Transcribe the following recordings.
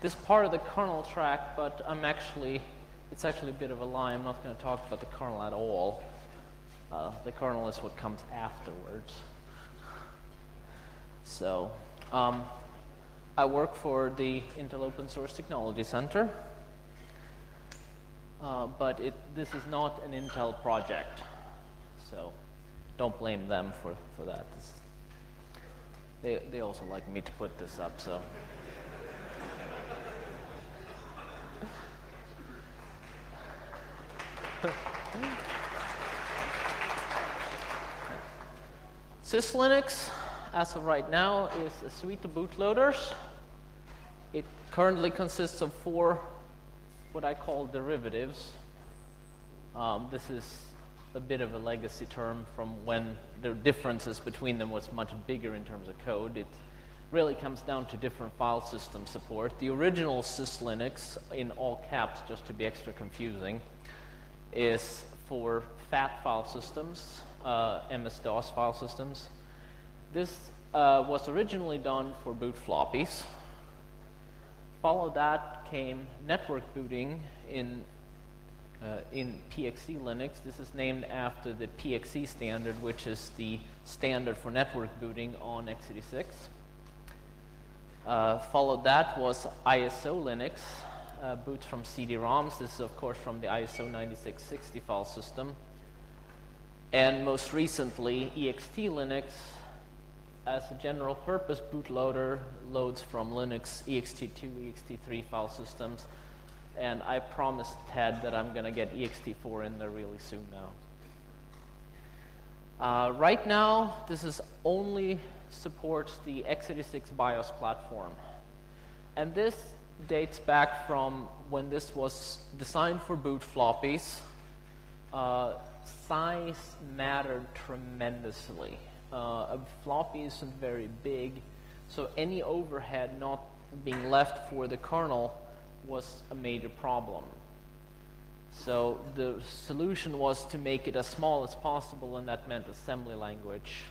this part of the kernel track, but I'm actually, it's actually a bit of a lie. I'm not going to talk about the kernel at all. Uh, the kernel is what comes afterwards. So, um, I work for the Intel Open Source Technology Center, uh, but it, this is not an Intel project. So, don't blame them for, for that. They, they also like me to put this up, so. SysLinux, as of right now, is a suite of bootloaders. It currently consists of four what I call derivatives. Um, this is a bit of a legacy term from when the differences between them was much bigger in terms of code. It really comes down to different file system support. The original SysLinux, in all caps, just to be extra confusing, is for FAT file systems, uh, MS-DOS file systems. This uh, was originally done for boot floppies. Follow that came network booting in, uh, in PXE Linux. This is named after the PXE standard, which is the standard for network booting on x86. Uh, followed that was ISO Linux, uh, boots from CD-ROMs. This is, of course, from the ISO 9660 file system. And most recently, EXT Linux, as a general purpose bootloader, loads from Linux ext2, ext3 file systems. And I promised Ted that I'm going to get ext4 in there really soon now. Uh, right now, this is only supports the x86 BIOS platform. And this dates back from when this was designed for boot floppies. Uh, size mattered tremendously. Uh, a floppy isn't very big, so any overhead not being left for the kernel was a major problem. So the solution was to make it as small as possible, and that meant assembly language.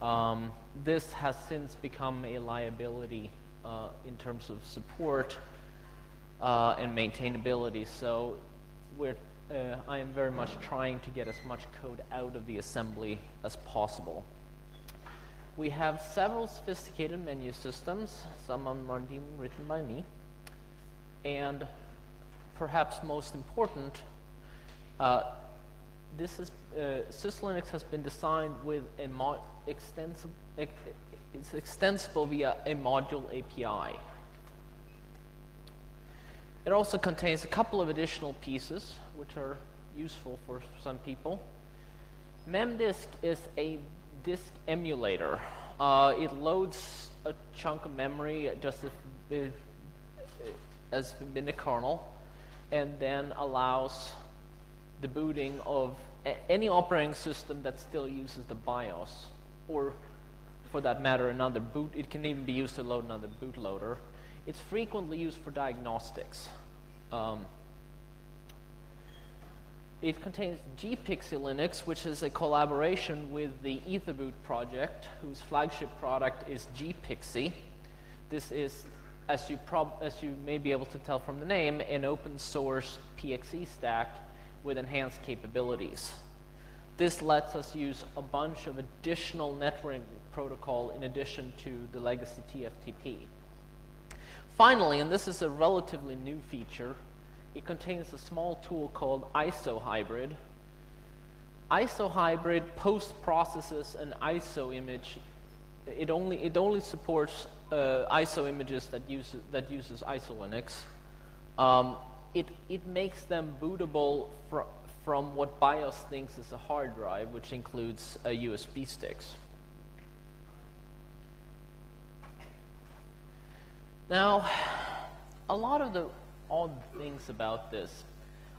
Um, this has since become a liability uh, in terms of support uh, and maintainability. So we're, uh, I am very much trying to get as much code out of the assembly as possible. We have several sophisticated menu systems. Some of them are written by me. And perhaps most important, uh, this is, uh, SysLinux has been designed with a extensible, it's extensible via a module API. It also contains a couple of additional pieces which are useful for some people. MemDisk is a disk emulator. Uh, it loads a chunk of memory just as, as in the kernel and then allows the booting of any operating system that still uses the BIOS or for that matter another boot. It can even be used to load another bootloader. It's frequently used for diagnostics. Um, it contains gPXE Linux, which is a collaboration with the Etherboot project, whose flagship product is gPXE. This is, as you, as you may be able to tell from the name, an open source PXE stack with enhanced capabilities. This lets us use a bunch of additional networking protocol in addition to the legacy TFTP. Finally, and this is a relatively new feature, it contains a small tool called ISO Hybrid. ISO Hybrid post-processes an ISO image. It only, it only supports uh, ISO images that, use, that uses ISOLinux. Um, it, it makes them bootable fr from what BIOS thinks is a hard drive, which includes uh, USB sticks. Now, a lot of the odd things about this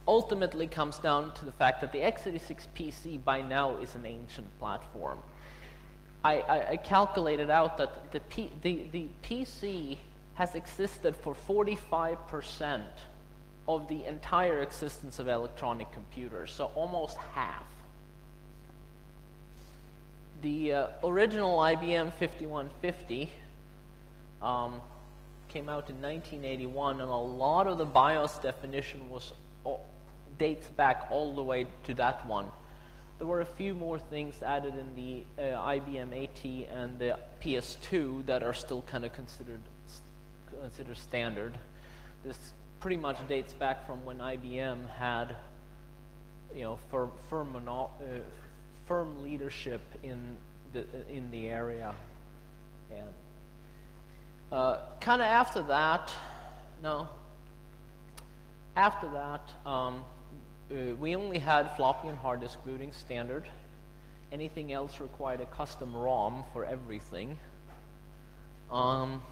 ultimately comes down to the fact that the x86 PC by now is an ancient platform. I, I, I calculated out that the, P, the, the PC has existed for 45% of the entire existence of electronic computers, so almost half. The uh, original IBM 5150 um, came out in 1981, and a lot of the BIOS definition was dates back all the way to that one. There were a few more things added in the uh, IBM AT and the PS2 that are still kind of considered considered standard. This pretty much dates back from when IBM had, you know, firm firm, uh, firm leadership in the in the area, and uh, kind of after that, no. After that, um, uh, we only had floppy and hard disk booting standard. Anything else required a custom ROM for everything. Um,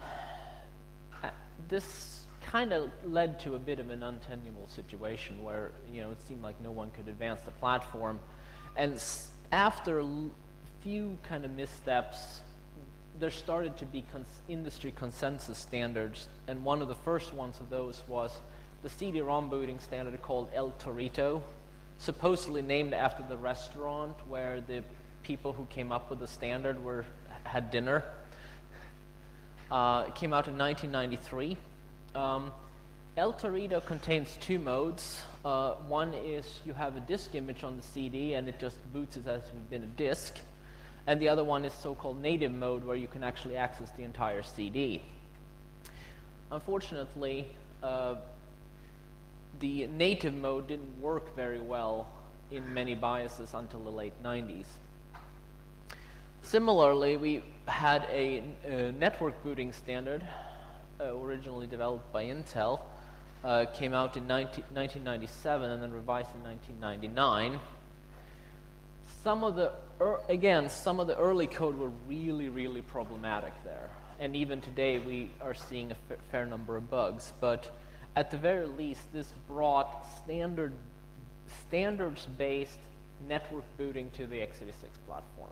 uh, this kind of led to a bit of an untenable situation where you know it seemed like no one could advance the platform, and after a few kind of missteps, there started to be cons industry consensus standards, and one of the first ones of those was the CD-ROM booting standard called El Torito, supposedly named after the restaurant where the people who came up with the standard were had dinner. Uh, it came out in 1993. Um, El Torito contains two modes. Uh, one is you have a disk image on the CD and it just boots as if it's been a disk. And the other one is so-called native mode where you can actually access the entire CD. Unfortunately, uh, the native mode didn't work very well in many BIOSes until the late 90s. Similarly, we had a, a network booting standard uh, originally developed by Intel, uh, came out in 19, 1997 and then revised in 1999. Some of the, er, again, some of the early code were really, really problematic there. And even today, we are seeing a fair number of bugs. But at the very least, this brought standard, standards-based network booting to the x86 platform.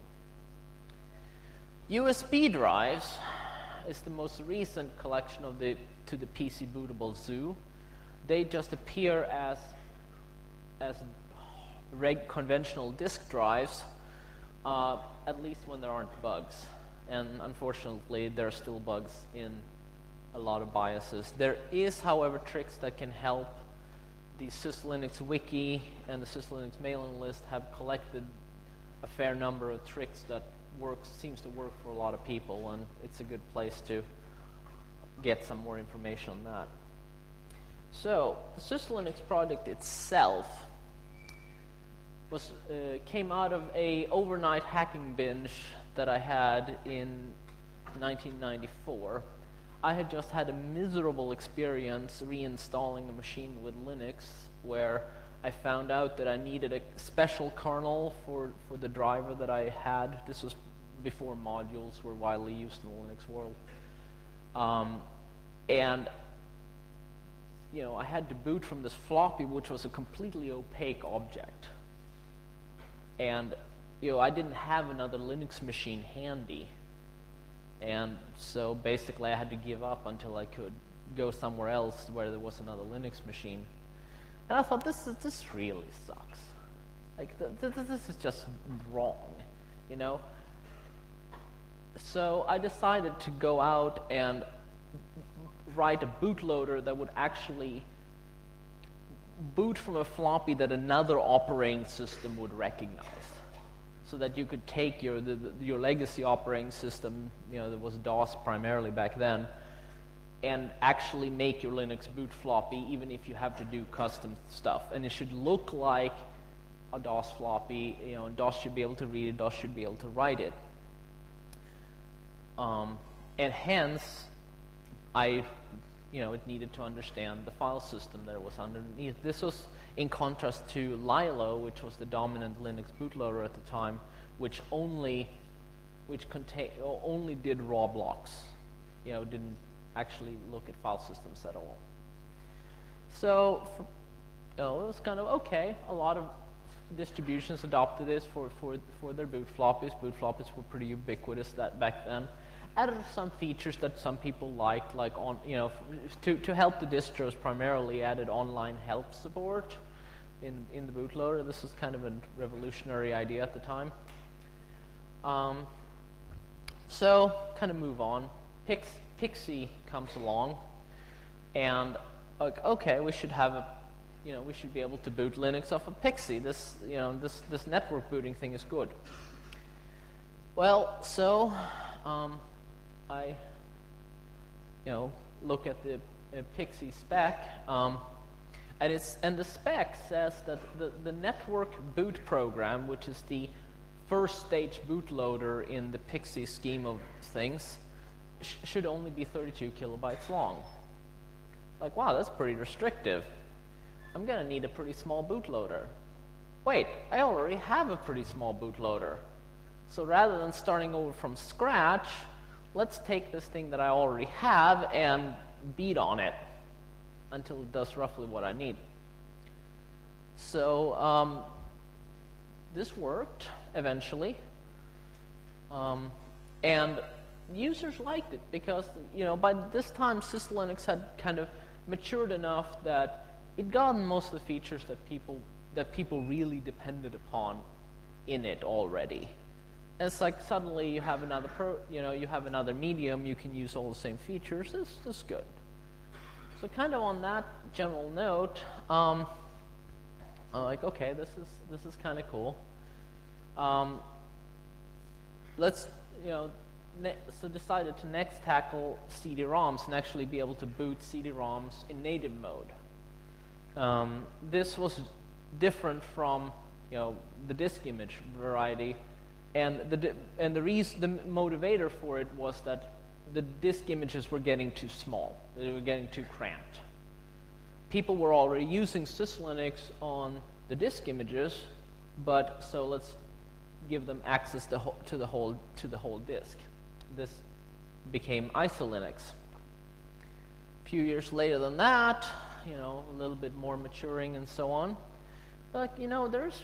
USB drives is the most recent collection of the to the PC bootable zoo. They just appear as as reg conventional disk drives, uh, at least when there aren't bugs. And unfortunately, there are still bugs in a lot of BIOSes. There is, however, tricks that can help. The SysLinux wiki and the SysLinux mailing list have collected a fair number of tricks that works seems to work for a lot of people, and it's a good place to get some more information on that. So, the SysLinux project itself was uh, came out of a overnight hacking binge that I had in 1994 I had just had a miserable experience reinstalling the machine with Linux where I found out that I needed a special kernel for, for the driver that I had. This was before modules were widely used in the Linux world. Um, and you know, I had to boot from this floppy, which was a completely opaque object. And you know, I didn't have another Linux machine handy. And so basically I had to give up until I could go somewhere else where there was another Linux machine. And I thought, this, is, this really sucks. Like, th th this is just wrong, you know? So I decided to go out and write a bootloader that would actually boot from a floppy that another operating system would recognize so that you could take your, the, your legacy operating system, you know, that was DOS primarily back then, and actually make your Linux boot floppy, even if you have to do custom stuff. And it should look like a DOS floppy, you know, DOS should be able to read it, DOS should be able to write it. Um, and hence, I, you know, it needed to understand the file system that was underneath. This was in contrast to Lilo, which was the dominant Linux bootloader at the time, which only which contain, only did raw blocks, you know, didn't actually look at file systems at all. So, for, you oh, know, it was kind of okay. A lot of distributions adopted this for, for, for their boot floppies. Boot floppies were pretty ubiquitous that back then. Added some features that some people liked, like on, you know, to, to help the distros primarily added online help support in, in the bootloader. This was kind of a revolutionary idea at the time. Um, so, kind of move on. Pix, PXE comes along, and like, okay, we should have a, you know, we should be able to boot Linux off of Pixie. This, you know, this this network booting thing is good. Well, so um, I, you know, look at the uh, PXE spec. Um, and, it's, and the spec says that the, the network boot program, which is the first stage bootloader in the Pixie scheme of things, sh should only be 32 kilobytes long. Like, wow, that's pretty restrictive. I'm going to need a pretty small bootloader. Wait, I already have a pretty small bootloader. So rather than starting over from scratch, let's take this thing that I already have and beat on it until it does roughly what I need. So um, this worked eventually. Um, and users liked it because, you know, by this time SysLinux had kind of matured enough that it gotten most of the features that people that people really depended upon in it already. It's like suddenly you have another pro, you know, you have another medium, you can use all the same features. This is good. So kind of on that general note, um, I'm like, okay, this is this is kind of cool. Um, let's, you know, so decided to next tackle CD-ROMs and actually be able to boot CD-ROMs in native mode. Um, this was different from, you know, the disk image variety, and the and the reason the motivator for it was that the disk images were getting too small. They were getting too cramped. People were already using SysLinux on the disk images, but so let's give them access to, to the whole to the whole disk. This became ISOLinux. A few years later than that, you know, a little bit more maturing and so on. But you know, there's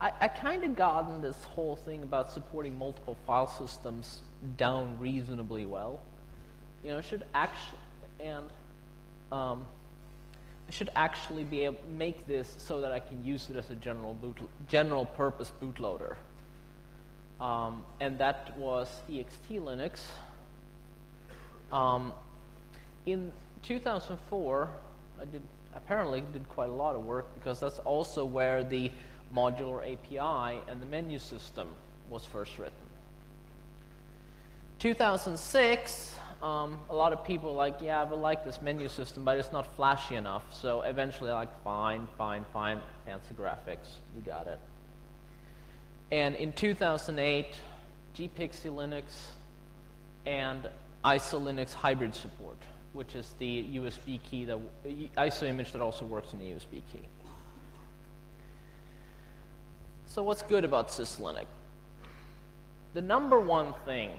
I, I kind of gotten this whole thing about supporting multiple file systems down reasonably well. You know, should actually and um, I should actually be able to make this so that I can use it as a general boot, general purpose bootloader. Um, and that was ext Linux. Um, in 2004, I did apparently did quite a lot of work because that's also where the modular API and the menu system was first written. 2006, um, a lot of people like, yeah, I would like this menu system, but it's not flashy enough. So eventually, like, fine, fine, fine, fancy graphics, you got it. And in 2008, gPXE Linux and ISOLinux hybrid support, which is the USB key, the ISO image that also works in the USB key. So what's good about SysLinux? The number one thing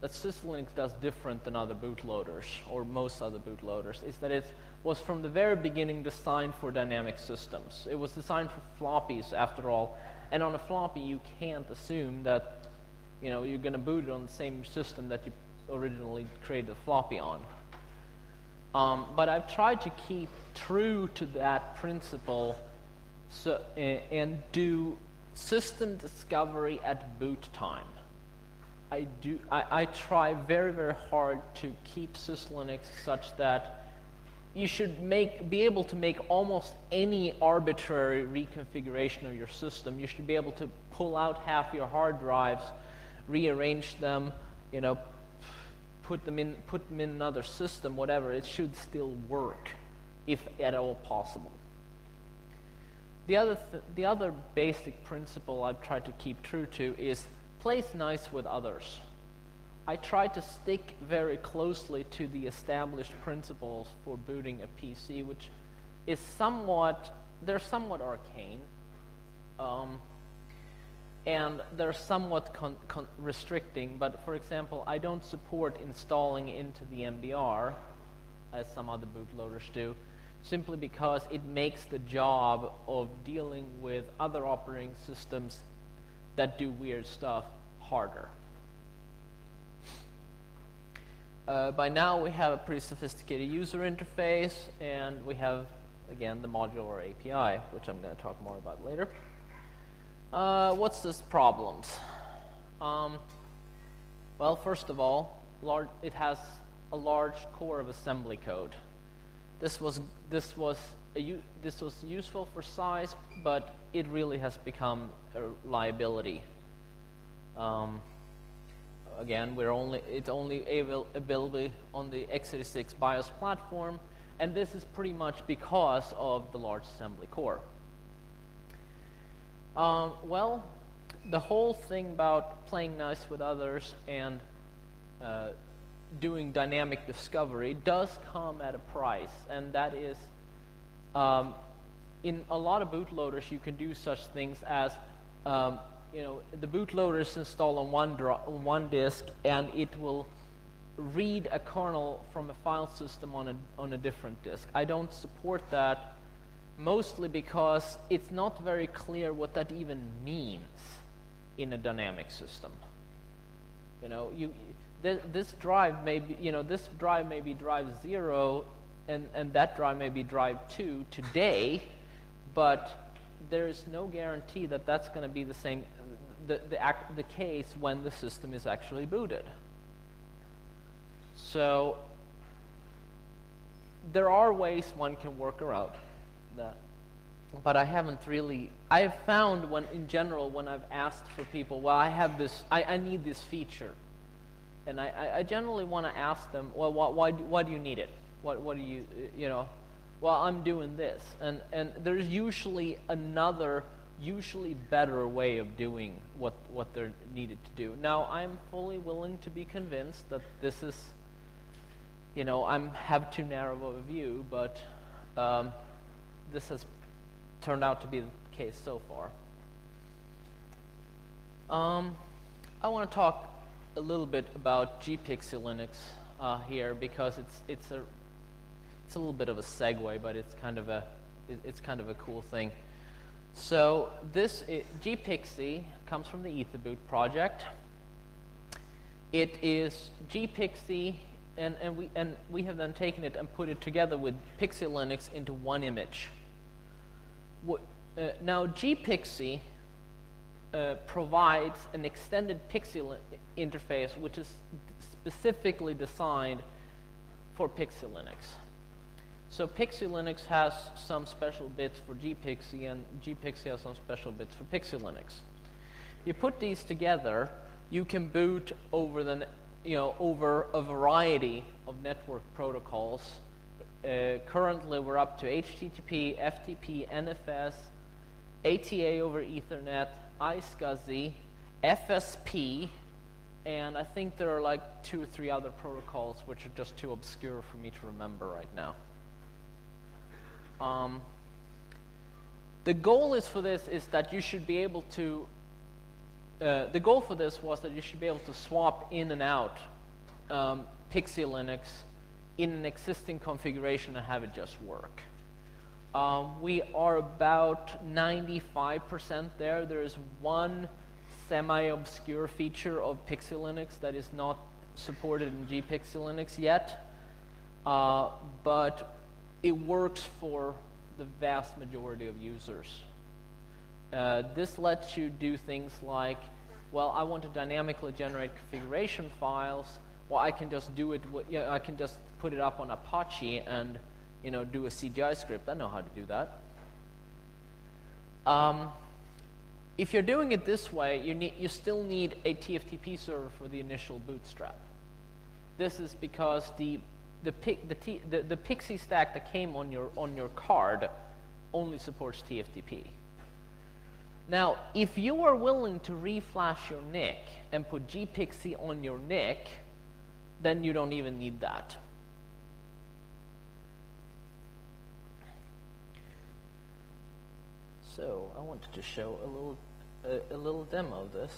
that SysLinux does different than other bootloaders, or most other bootloaders, is that it was from the very beginning designed for dynamic systems. It was designed for floppies, after all, and on a floppy you can't assume that you know, you're going to boot it on the same system that you originally created the floppy on. Um, but I've tried to keep true to that principle so, and, and do system discovery at boot time. I, do, I, I try very, very hard to keep SysLinux such that you should make, be able to make almost any arbitrary reconfiguration of your system. You should be able to pull out half your hard drives, rearrange them, you know, put them in, put them in another system, whatever. It should still work, if at all possible. The other, th the other basic principle I've tried to keep true to is plays nice with others. I try to stick very closely to the established principles for booting a PC, which is somewhat, they're somewhat arcane. Um, and they're somewhat restricting, but for example, I don't support installing into the MBR, as some other bootloaders do, simply because it makes the job of dealing with other operating systems that do weird stuff harder. Uh, by now we have a pretty sophisticated user interface and we have, again, the modular API, which I'm going to talk more about later. Uh, what's this problems? Um, well, first of all, large, it has a large core of assembly code. This was, this was, a, this was useful for size, but it really has become a liability. Um, again, we're only, it's only available on the x86 BIOS platform, and this is pretty much because of the large assembly core. Um, well, the whole thing about playing nice with others and uh, doing dynamic discovery does come at a price, and that is um, in a lot of bootloaders you can do such things as um, you know the bootloader is installed on one, on one disk and it will read a kernel from a file system on a, on a different disk. I don't support that mostly because it's not very clear what that even means in a dynamic system. You know, you, th this drive may be, you know, this drive may be drive zero and, and that drive may be drive two today, but there is no guarantee that that's going to be the same, the, the, act, the case when the system is actually booted. So there are ways one can work around that. But I haven't really, I have found when, in general, when I've asked for people, well, I have this, I, I need this feature. And I, I generally want to ask them, well, why, why, why do you need it? What, what do you, you know, well, I'm doing this. And, and there's usually another, usually better way of doing what, what they're needed to do. Now, I'm fully willing to be convinced that this is, you know, I am have too narrow of a view, but um, this has turned out to be the case so far. Um, I want to talk a little bit about gPXE Linux uh, here because it's it's a it's a little bit of a segue, but it's kind of a it's kind of a cool thing. So this gPXE comes from the Etherboot project. It is gPXE, and, and, we, and we have then taken it and put it together with PXE Linux into one image. What, uh, now, gPXE uh, provides an extended PXE interface which is specifically designed for PXE Linux. So PXE Linux has some special bits for gPXE and gPXE has some special bits for PXE Linux. You put these together, you can boot over the you know over a variety of network protocols. Uh, currently, we're up to HTTP, FTP, NFS, ATA over Ethernet, iSCSI, FSP, and I think there are like two or three other protocols which are just too obscure for me to remember right now. Um, the goal is for this is that you should be able to, uh, the goal for this was that you should be able to swap in and out um, PXE Linux in an existing configuration and have it just work. Um, we are about 95% there. There is one semi-obscure feature of PXE Linux that is not supported in gPXE Linux yet, uh, but it works for the vast majority of users. Uh, this lets you do things like, well, I want to dynamically generate configuration files. Well, I can just do it. With, you know, I can just put it up on Apache and you know do a CGI script. I know how to do that. Um, if you're doing it this way, you, need, you still need a TFTP server for the initial bootstrap. This is because the the, the, the, the PXE stack that came on your, on your card only supports TFTP. Now, if you are willing to reflash your NIC and put gPXE on your NIC, then you don't even need that. So I wanted to show a little, a, a little demo of this.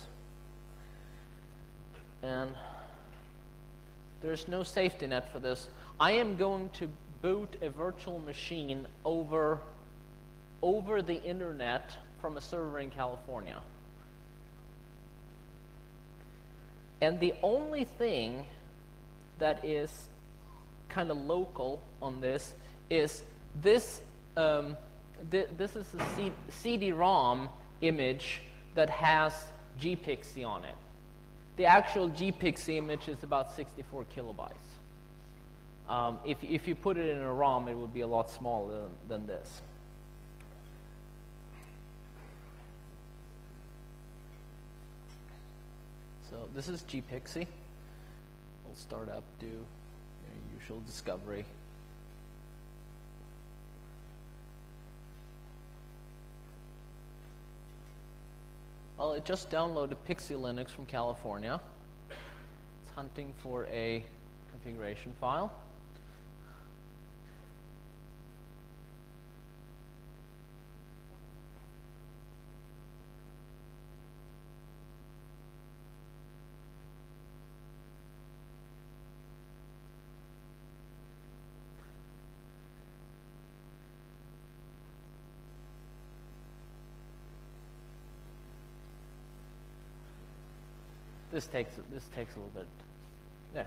And there's no safety net for this. I am going to boot a virtual machine over, over the internet from a server in California. And the only thing that is kind of local on this is this, um, th this is a CD-ROM image that has gPXE on it. the actual gPXE image is about 64 kilobytes. Um, if, if you put it in a ROM, it would be a lot smaller than, than this. So this is gPXE. We'll start up, do your usual discovery. Well, it just downloaded Pixie Linux from California. It's hunting for a configuration file. This takes this takes a little bit. Yeah.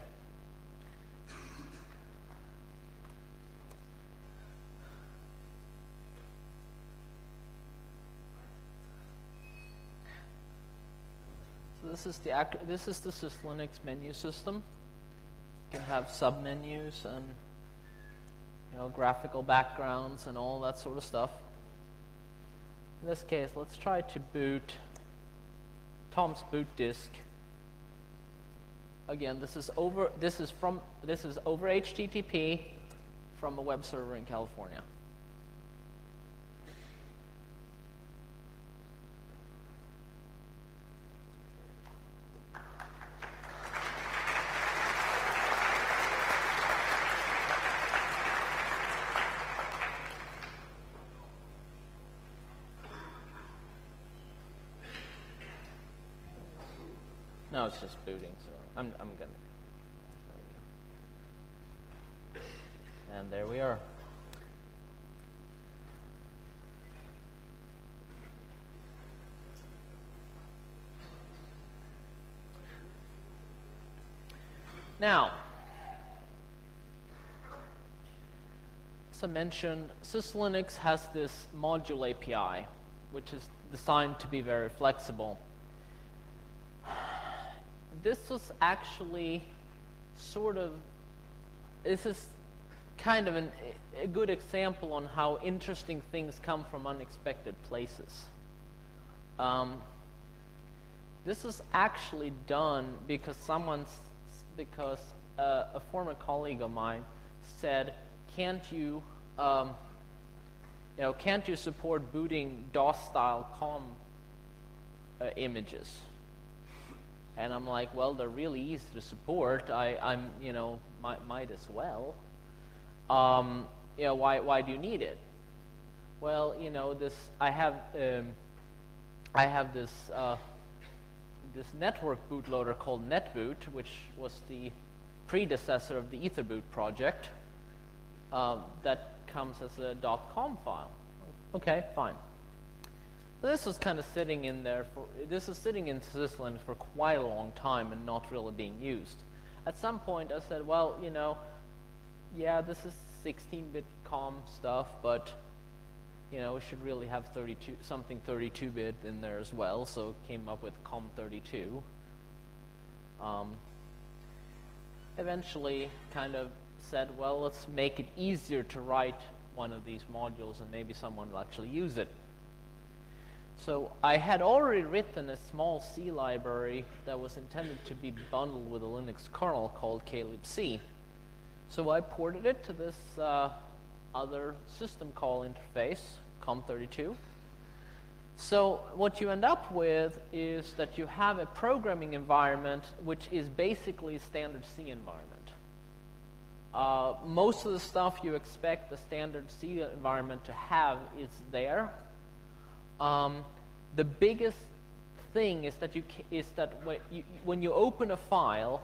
So this is the this is the SysLinux menu system. You can have submenus and you know graphical backgrounds and all that sort of stuff. In this case, let's try to boot Tom's boot disk again, this is over this is from this is over HTTP from a web server in California. No, it's just booting. So. I'm, I'm gonna. And there we are. Now, as I mentioned, SysLinux has this module API, which is designed to be very flexible this was actually sort of, this is kind of an, a good example on how interesting things come from unexpected places. Um, this is actually done because someone's, because uh, a former colleague of mine said, can't you, um, you know, can't you support booting DOS-style COM uh, images? And I'm like, well, they're really easy to support. I, I'm, you know, might, might as well. Um, you know, why, why do you need it? Well, you know, this, I have, um, I have this, uh, this network bootloader called NetBoot, which was the predecessor of the EtherBoot project, um, that comes as a .com file. Okay, fine. So This was kind of sitting in there for, this is sitting in SysLinux for quite a long time and not really being used. At some point I said, well, you know, yeah, this is 16-bit COM stuff, but you know, we should really have 32, something 32-bit in there as well, so came up with COM32. Um, eventually kind of said, well, let's make it easier to write one of these modules and maybe someone will actually use it. So I had already written a small C library that was intended to be bundled with a Linux kernel called klibc. So I ported it to this uh, other system call interface, COM32. So what you end up with is that you have a programming environment which is basically a standard C environment. Uh, most of the stuff you expect the standard C environment to have is there, um, the biggest thing is that you is that when you, when you open a file,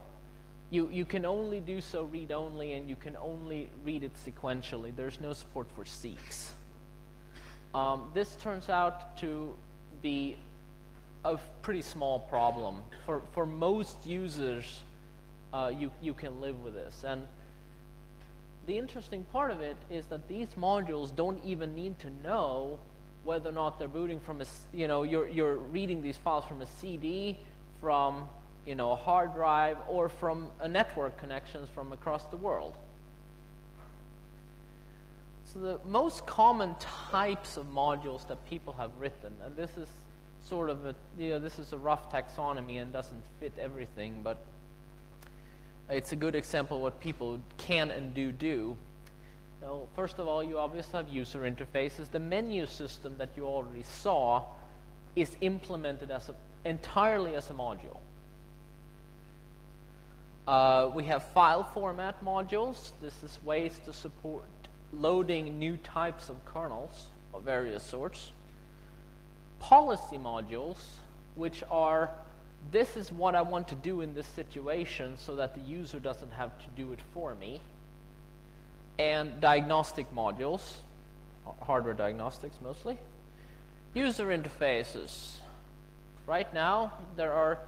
you, you can only do so read-only and you can only read it sequentially. There's no support for seeks. Um, this turns out to be a pretty small problem. For, for most users, uh, you, you can live with this. And the interesting part of it is that these modules don't even need to know whether or not they're booting from a, you know, you're, you're reading these files from a CD, from you know, a hard drive or from a network connections from across the world. So the most common types of modules that people have written, and this is sort of a, you know, this is a rough taxonomy and doesn't fit everything, but it's a good example of what people can and do do. So first of all, you obviously have user interfaces. The menu system that you already saw is implemented as a, entirely as a module. Uh, we have file format modules. This is ways to support loading new types of kernels of various sorts. Policy modules, which are this is what I want to do in this situation so that the user doesn't have to do it for me. And diagnostic modules, hardware diagnostics mostly. User interfaces. Right now, there are,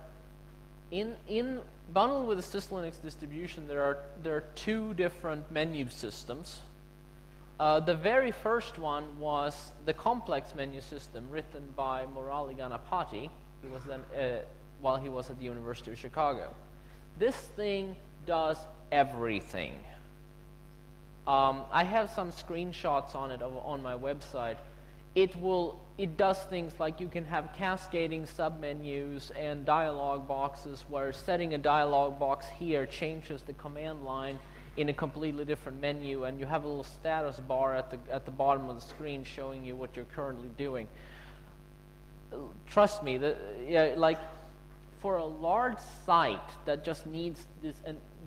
in, in bundled with the SysLinux distribution, there are, there are two different menu systems. Uh, the very first one was the complex menu system written by Murali Ganapathy, who was then, uh, while he was at the University of Chicago. This thing does everything. Um, I have some screenshots on it on my website. It will it does things like you can have cascading submenus and dialog boxes where setting a dialog box here changes the command line in a completely different menu and you have a little status bar at the, at the bottom of the screen showing you what you're currently doing. Trust me, the, yeah, like for a large site that just needs this,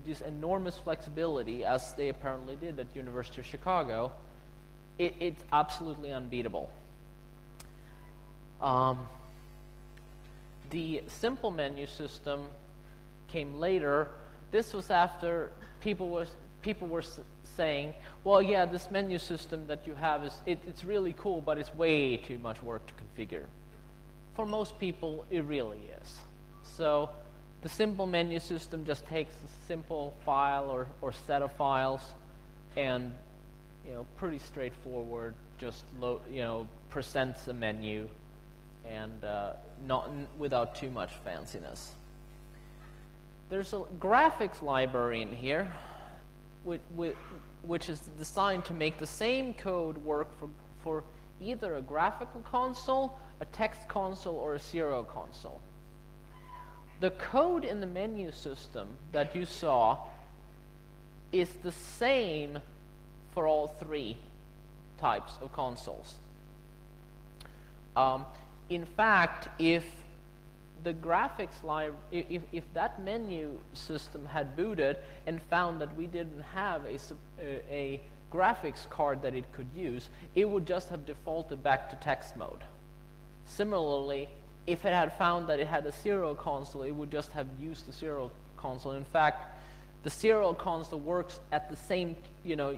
this enormous flexibility, as they apparently did at University of Chicago, it, it's absolutely unbeatable. Um, the simple menu system came later. This was after people was people were saying, well, yeah, this menu system that you have is it, it's really cool, but it's way too much work to configure. For most people, it really is. So the simple menu system just takes a simple file or, or set of files and you know pretty straightforward just load, you know presents a menu and uh, not without too much fanciness. There's a graphics library in here, which, which is designed to make the same code work for, for either a graphical console, a text console, or a serial console. The code in the menu system that you saw is the same for all three types of consoles. Um, in fact, if the graphics library, if, if that menu system had booted and found that we didn't have a, a graphics card that it could use, it would just have defaulted back to text mode. Similarly, if it had found that it had a serial console, it would just have used the serial console. In fact, the serial console works at the same, you know,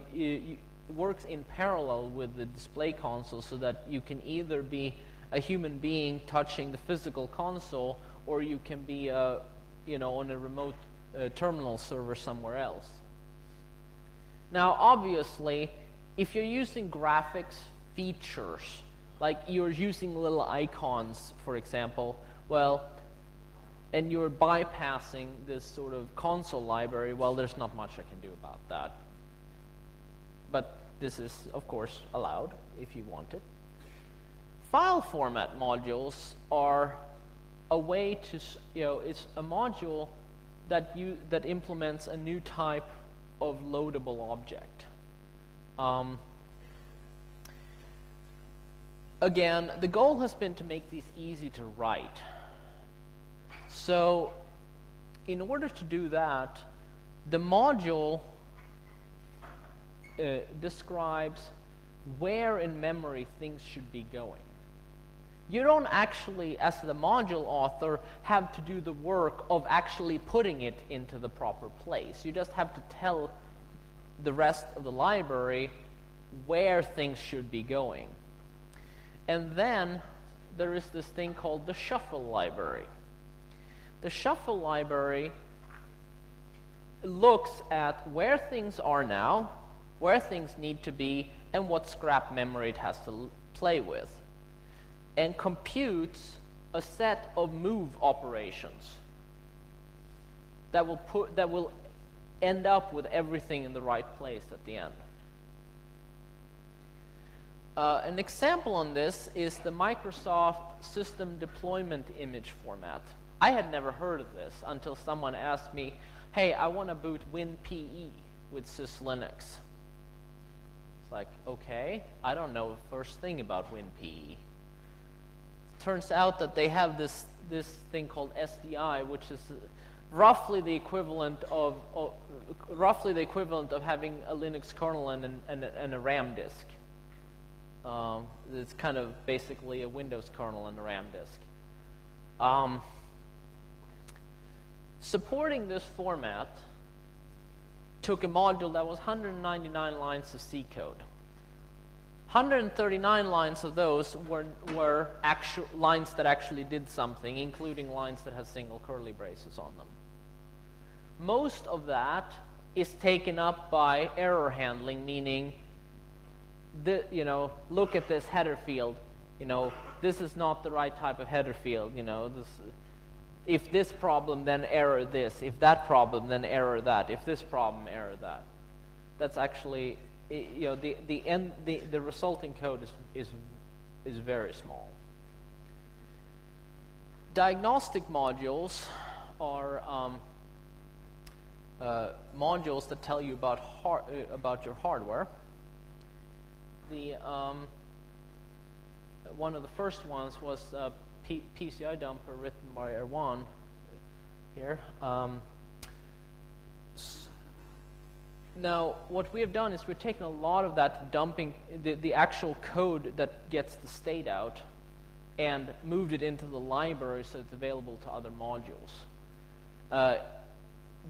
works in parallel with the display console so that you can either be a human being touching the physical console, or you can be, uh, you know, on a remote uh, terminal server somewhere else. Now, obviously, if you're using graphics features, like you're using little icons, for example, well, and you're bypassing this sort of console library, well, there's not much I can do about that. But this is, of course, allowed if you want it. File format modules are a way to, you know, it's a module that, you, that implements a new type of loadable object. Um, again, the goal has been to make these easy to write. So in order to do that, the module uh, describes where in memory things should be going. You don't actually, as the module author, have to do the work of actually putting it into the proper place. You just have to tell the rest of the library where things should be going. And then there is this thing called the shuffle library. The shuffle library looks at where things are now, where things need to be, and what scrap memory it has to play with and computes a set of move operations. that will put that will end up with everything in the right place at the end. Uh, an example on this is the Microsoft System Deployment Image Format. I had never heard of this until someone asked me, hey, I want to boot WinPE with SysLinux. It's like, okay, I don't know the first thing about WinPE. Turns out that they have this, this thing called SDI, which is roughly the equivalent of, of roughly the equivalent of having a Linux kernel and, an, and, a, and a RAM disk. Um, it's kind of basically a Windows kernel and a RAM disk. Um, supporting this format took a module that was 199 lines of C code. 139 lines of those were, were actual lines that actually did something, including lines that had single curly braces on them. Most of that is taken up by error handling, meaning the, you know, look at this header field. You know, this is not the right type of header field. You know, this, if this problem, then error this. If that problem, then error that. If this problem, error that. That's actually, you know, the, the, end, the, the resulting code is, is, is very small. Diagnostic modules are um, uh, modules that tell you about, uh, about your hardware the um, one of the first ones was P PCI dumper written by Erwan here. Um, now, what we have done is we've taken a lot of that dumping, the, the actual code that gets the state out, and moved it into the library so it's available to other modules. Uh,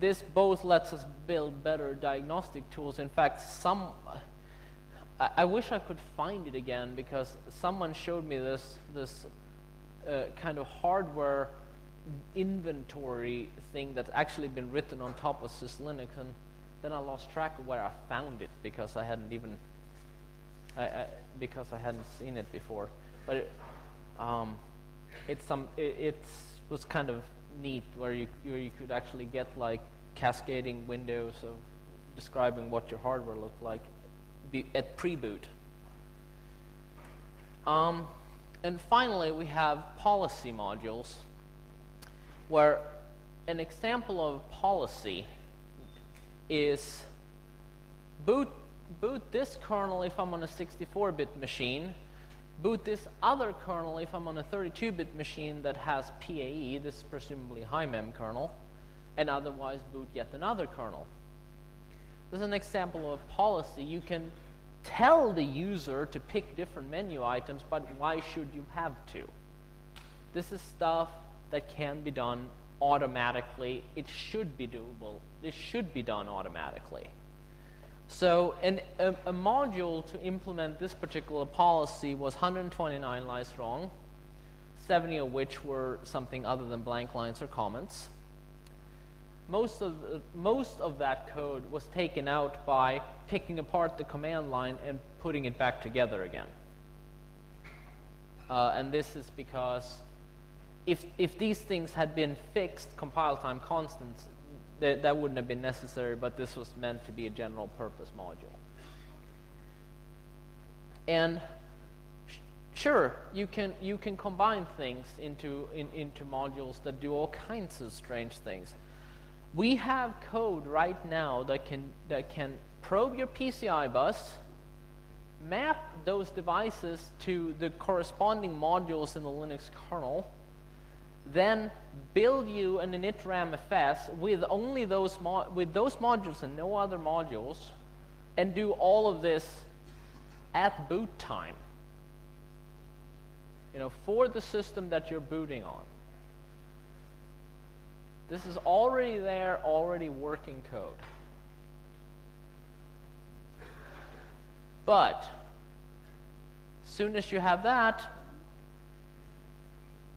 this both lets us build better diagnostic tools. In fact, some I, I, wish I could find it again because someone showed me this this uh, kind of hardware inventory thing that's actually been written on top of SysLinux, and then I lost track of where I found it because I hadn't even I, I, because I hadn't seen it before. But it, um, it's some it was kind of neat where you where you could actually get like cascading windows of describing what your hardware looked like at pre-boot. Um, and finally, we have policy modules, where an example of policy is boot, boot this kernel if I'm on a 64-bit machine, boot this other kernel if I'm on a 32-bit machine that has PAE, this is presumably high mem kernel, and otherwise boot yet another kernel. This is an example of a policy. You can tell the user to pick different menu items, but why should you have to? This is stuff that can be done automatically. It should be doable. This should be done automatically. So an, a, a, module to implement this particular policy was 129 lines long, 70 of which were something other than blank lines or comments most of, the, most of that code was taken out by picking apart the command line and putting it back together again. Uh, and this is because if, if these things had been fixed compile time constants, th that wouldn't have been necessary, but this was meant to be a general purpose module. And sure, you can, you can combine things into, in, into modules that do all kinds of strange things. We have code right now that can, that can probe your PCI bus, map those devices to the corresponding modules in the Linux kernel, then build you an initram FS with only those, with those modules and no other modules, and do all of this at boot time. You know, for the system that you're booting on. This is already there, already working code. But soon as you have that,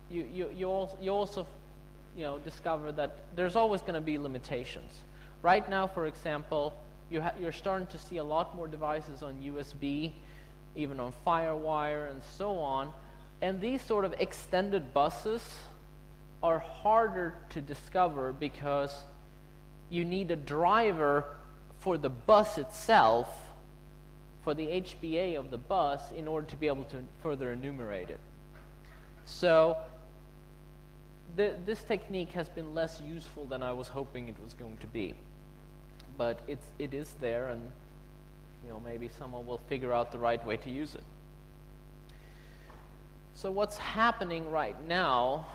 you, you, you, also, you also you know, discover that there's always going to be limitations. Right now, for example, you you're starting to see a lot more devices on USB, even on FireWire and so on. And these sort of extended buses are harder to discover because you need a driver for the bus itself, for the HBA of the bus, in order to be able to further enumerate it. So th this technique has been less useful than I was hoping it was going to be. But it's, it is there, and you know, maybe someone will figure out the right way to use it. So what's happening right now,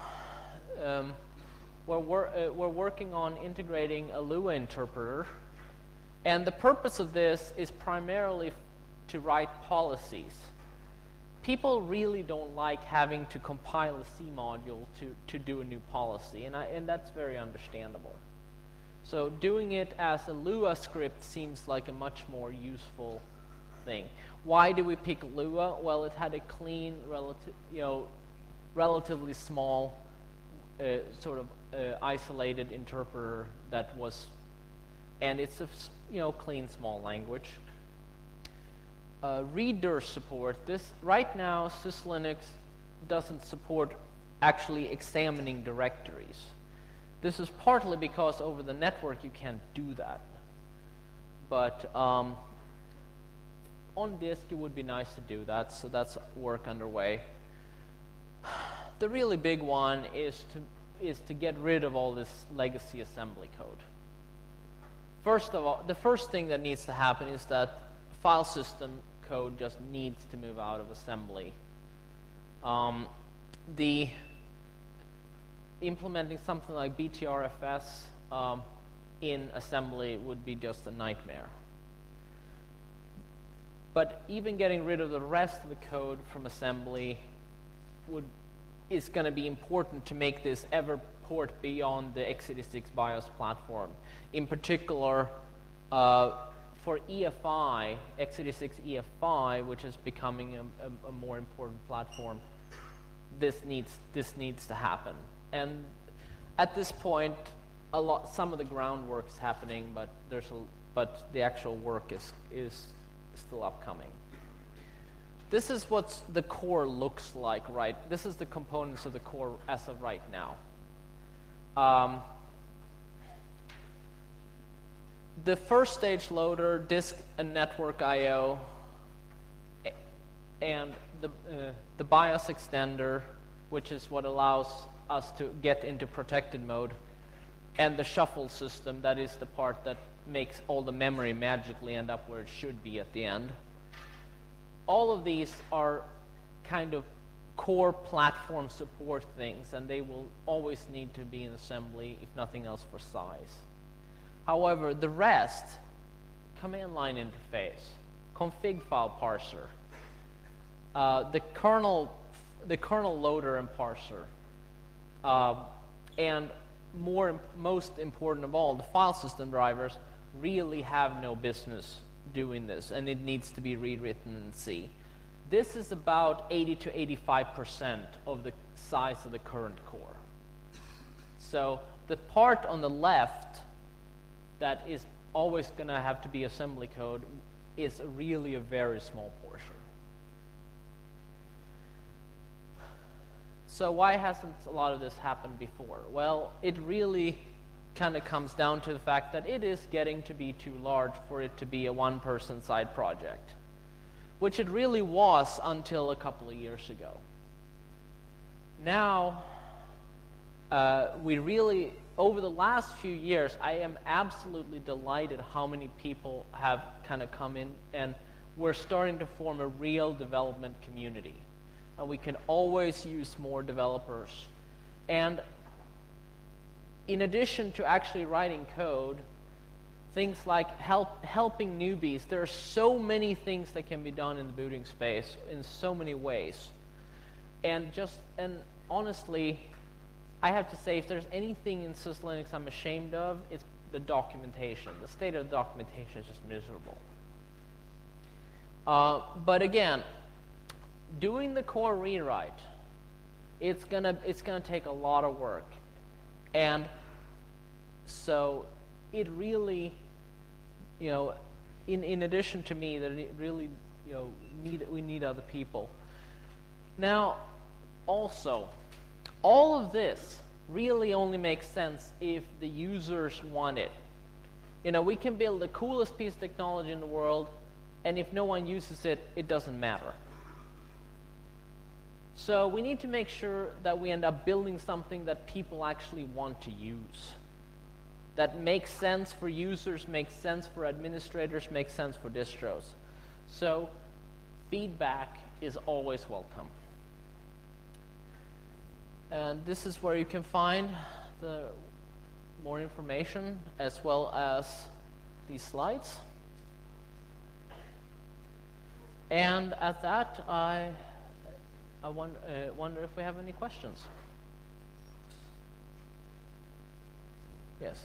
um, we're, wor uh, we're working on integrating a Lua interpreter, and the purpose of this is primarily to write policies. People really don't like having to compile a C module to, to do a new policy, and, I, and that's very understandable. So doing it as a Lua script seems like a much more useful thing. Why did we pick Lua? Well, it had a clean, relative, you know, relatively small, uh, sort of uh, isolated interpreter that was, and it's a you know clean small language. Uh, readdir support. This right now, SysLinux doesn't support actually examining directories. This is partly because over the network you can't do that. But um, on disk it would be nice to do that, so that's work underway. The really big one is to, is to get rid of all this legacy assembly code. First of all, the first thing that needs to happen is that file system code just needs to move out of assembly. Um, the implementing something like BTRFS um, in assembly would be just a nightmare. But even getting rid of the rest of the code from assembly would, is going to be important to make this ever port beyond the x86 BIOS platform. In particular, uh, for EFI, x86 EFI, which is becoming a, a, a more important platform, this needs, this needs to happen. And at this point, a lot, some of the groundwork is happening, but there's a, but the actual work is, is still upcoming. This is what the core looks like, right? This is the components of the core as of right now. Um, the first stage loader, disk and network I.O., and the, uh, the BIOS extender, which is what allows us to get into protected mode, and the shuffle system, that is the part that makes all the memory magically end up where it should be at the end. All of these are kind of core platform support things, and they will always need to be in assembly, if nothing else, for size. However, the rest, command line interface, config file parser, uh, the kernel, the kernel loader and parser, uh, and more, most important of all, the file system drivers really have no business doing this, and it needs to be rewritten in C. This is about 80 to 85% of the size of the current core. So the part on the left that is always going to have to be assembly code is really a very small portion. So why hasn't a lot of this happened before? Well, it really kind of comes down to the fact that it is getting to be too large for it to be a one-person side project, which it really was until a couple of years ago. Now, uh, we really, over the last few years, I am absolutely delighted how many people have kind of come in and we're starting to form a real development community and we can always use more developers. And in addition to actually writing code, things like help, helping newbies, there are so many things that can be done in the booting space in so many ways. And just, and honestly, I have to say, if there's anything in SysLinux I'm ashamed of, it's the documentation. The state of the documentation is just miserable. Uh, but again, doing the core rewrite, it's gonna it's gonna take a lot of work, and so it really, you know, in in addition to me, that it really, you know, need we need other people. Now, also, all of this really only makes sense if the users want it. You know, we can build the coolest piece of technology in the world, and if no one uses it, it doesn't matter. So we need to make sure that we end up building something that people actually want to use. That makes sense for users, makes sense for administrators, makes sense for distros. So feedback is always welcome. And this is where you can find the more information as well as these slides. And at that, I, I wonder, uh, wonder if we have any questions. Yes.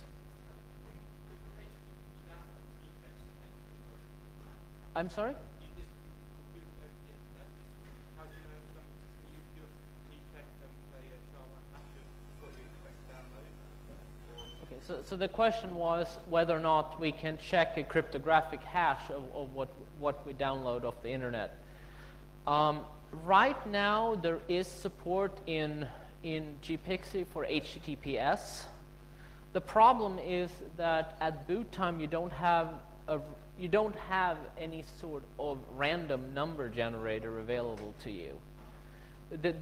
I'm sorry? So, so the question was whether or not we can check a cryptographic hash of, of what, what we download off the internet. Um, right now, there is support in, in gPXE for HTTPS. The problem is that at boot time, you don't have a, you don't have any sort of random number generator available to you.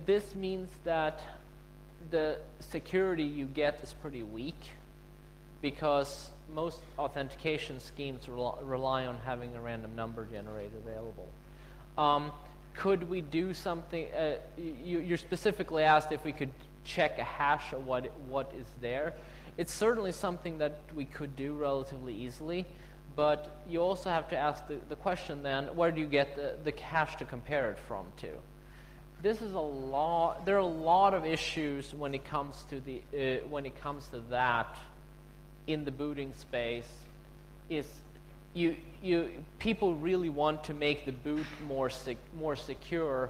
This means that the security you get is pretty weak because most authentication schemes rely on having a random number generator available. Um, could we do something, uh, you, you're specifically asked if we could check a hash of what, what is there. It's certainly something that we could do relatively easily, but you also have to ask the, the question then, where do you get the, the hash to compare it from to? This is a lot, there are a lot of issues when it comes to, the, uh, when it comes to that in the booting space is you, you, people really want to make the boot more, sec, more secure,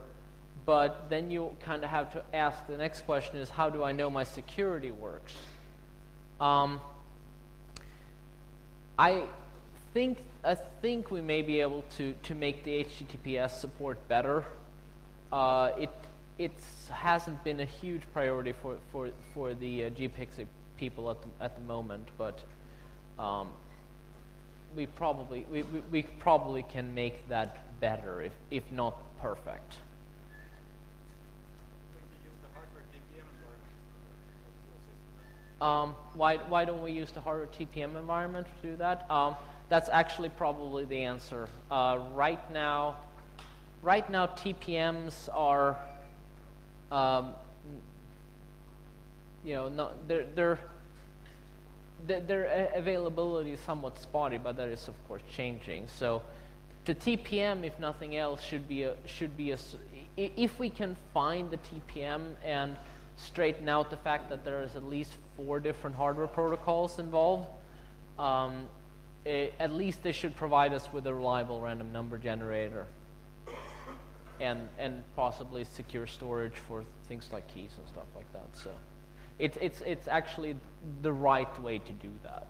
but then you kind of have to ask the next question is how do I know my security works? Um, I think I think we may be able to to make the HTTPS support better. Uh, it it hasn't been a huge priority for for for the uh, people at the, at the moment, but um, we probably we, we, we probably can make that better if if not perfect. Um, why, why don't we use the hardware TPM environment to do that? Um, that's actually probably the answer. Uh, right now, right now TPMs are, um, you know, not, they're, they're, their availability is somewhat spotty, but that is of course changing. So, the TPM, if nothing else, should be a should be a. If we can find the TPM and straighten out the fact that there is at least four different hardware protocols involved, um, it, at least they should provide us with a reliable random number generator and, and possibly secure storage for things like keys and stuff like that. So it's, it's, it's actually the right way to do that.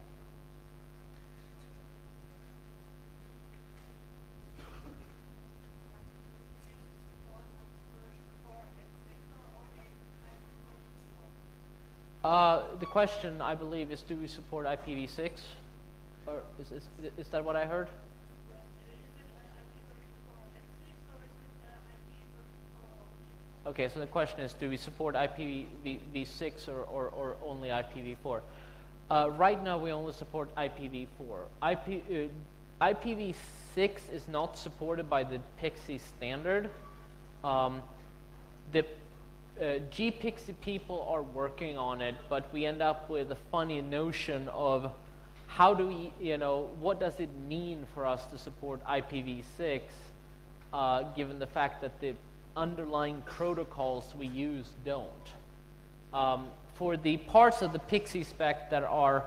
Uh, the question, I believe, is do we support IPv6? Or is, is, is that what I heard? Okay, so the question is, do we support IPv6 or, or, or only IPv4? Uh, right now, we only support IPv4. IP, uh, IPv6 is not supported by the PXE standard. Um, the uh, gPXE people are working on it, but we end up with a funny notion of how do we, you know, what does it mean for us to support IPv6, uh, given the fact that the underlying protocols we use don't. Um, for the parts of the PXE spec that are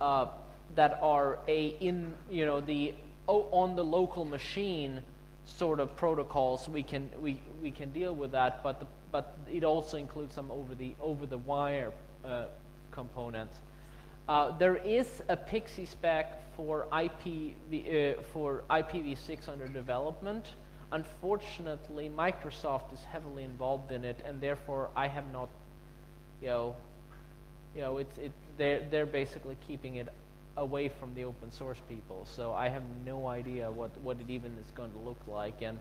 uh, that are a in you know the on the local machine sort of protocols we can we we can deal with that but the but it also includes some over the over the wire uh, components. Uh, there is a PXE spec for IP uh, for IPv6 under development. Unfortunately, Microsoft is heavily involved in it, and therefore I have not, you know, you know, it's it they're they're basically keeping it away from the open source people. So I have no idea what, what it even is going to look like. And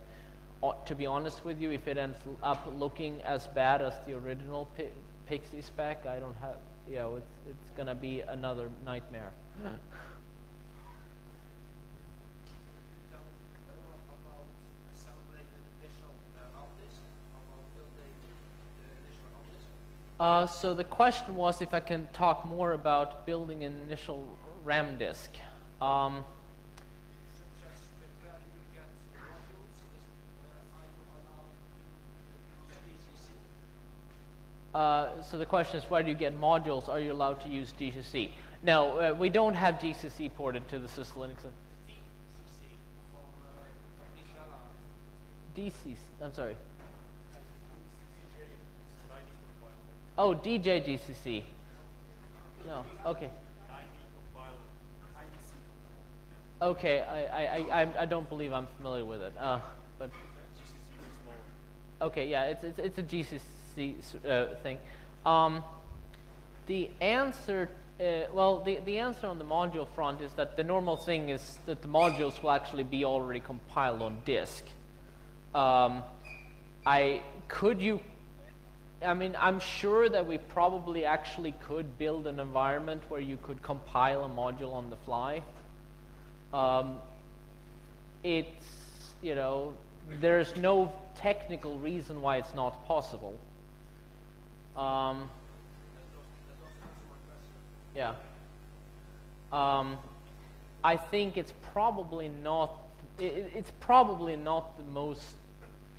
uh, to be honest with you, if it ends up looking as bad as the original Pi PXE spec, I don't have, you know, it's, it's going to be another nightmare. Uh, so the question was if I can talk more about building an initial RAM disk. Um, uh, so the question is, where do you get modules? Are you allowed to use GCC? No, uh, we don't have GCC ported to the SysLinux. DCC, I'm sorry. Oh, DJ GCC. No, okay. Okay, I, I, I, I don't believe I'm familiar with it. Uh, but okay, yeah, it's, it's, it's a GCC uh, thing. Um, the answer, uh, well, the, the answer on the module front is that the normal thing is that the modules will actually be already compiled on disk. Um, I could you I mean, I'm sure that we probably actually could build an environment where you could compile a module on the fly. Um, it's, you know, there's no technical reason why it's not possible. Um, yeah. Um, I think it's probably not, it, it's probably not the most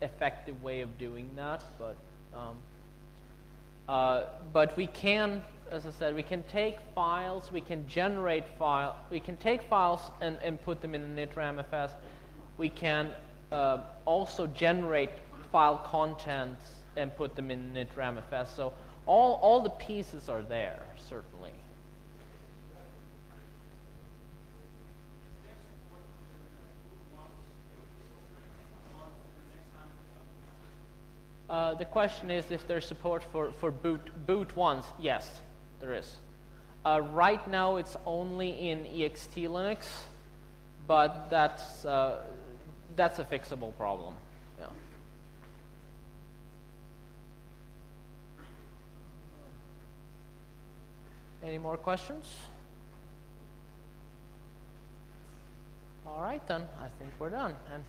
effective way of doing that, but um, uh, but we can, as I said, we can take files, we can generate file, we can take files and, and put them in the initramfs. We can uh, also generate file contents and put them in initramfs. So all, all the pieces are there, certainly. Uh, the question is if there's support for, for boot, boot ones. Yes, there is. Uh, right now it's only in ext Linux, but that's, uh, that's a fixable problem. Yeah. Any more questions? All right then, I think we're done. And